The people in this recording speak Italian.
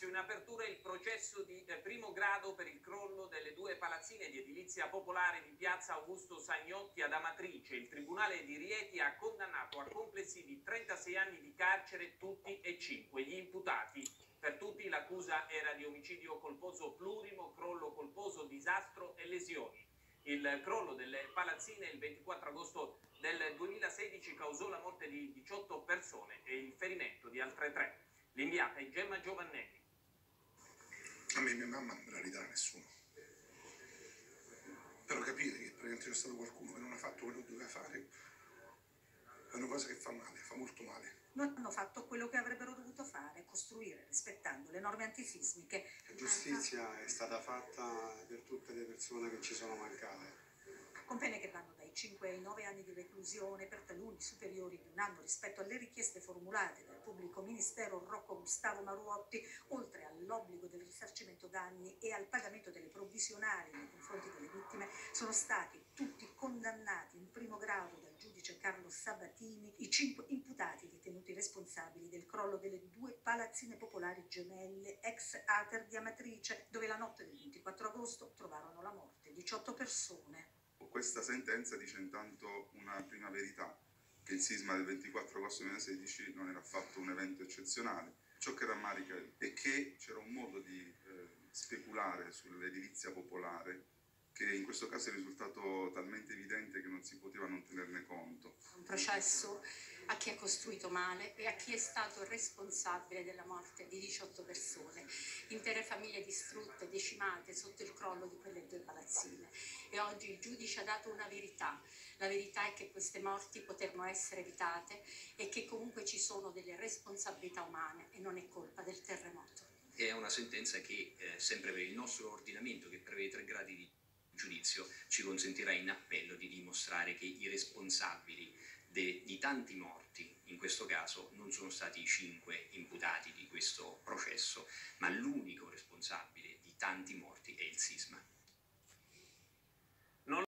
Lazio in apertura il processo di eh, primo grado per il crollo delle due palazzine di edilizia popolare di piazza Augusto Sagnotti ad Amatrice. Il Tribunale di Rieti ha condannato a complessivi 36 anni di carcere tutti e cinque gli imputati. Per tutti l'accusa era di omicidio colposo plurimo, crollo colposo, disastro e lesioni. Il crollo delle palazzine il 24 agosto del 2016 causò la morte di 18 persone e il ferimento di altre tre. L'inviata è Gemma Giovannelli. Me mia mamma non me la ridà nessuno. Però capire che praticamente c'è stato qualcuno che non ha fatto quello che doveva fare è una cosa che fa male, fa molto male. Non hanno fatto quello che avrebbero dovuto fare, costruire rispettando le norme antisismiche. La giustizia è stata fatta per tutte le persone che ci sono mancate. Con pene che vanno dai 5 ai 9 anni di reclusione per taluni superiori di un anno rispetto alle richieste formulate dal pubblico ministero Rocco Gustavo Maruotti, oltre all'obbligo del risarcimento danni e al pagamento delle provvisionali nei confronti delle vittime, sono stati tutti condannati in primo grado dal giudice Carlo Sabatini i cinque imputati ritenuti responsabili del crollo delle due palazzine popolari gemelle ex Ater di Amatrice, dove la notte del 24 agosto trovarono la morte 18 persone. Questa sentenza dice intanto una prima verità, che il sisma del 24 agosto 2016 non era affatto un evento eccezionale. Ciò che rammarica è che c'era un modo di eh, speculare sull'edilizia popolare che in questo caso è risultato talmente evidente che non si poteva non tenerne conto. Un processo a chi ha costruito male e a chi è stato responsabile della morte di 18 persone, intere famiglie distrutte, decimate sotto il crollo di quelle due palazzine. E oggi il giudice ha dato una verità. La verità è che queste morti poterono essere evitate e che comunque ci sono delle responsabilità umane e non è colpa del terremoto. È una sentenza che, eh, sempre per il nostro ordinamento, che prevede tre gradi di giudizio ci consentirà in appello di dimostrare che i responsabili de, di tanti morti, in questo caso non sono stati i cinque imputati di questo processo, ma l'unico responsabile di tanti morti è il sisma.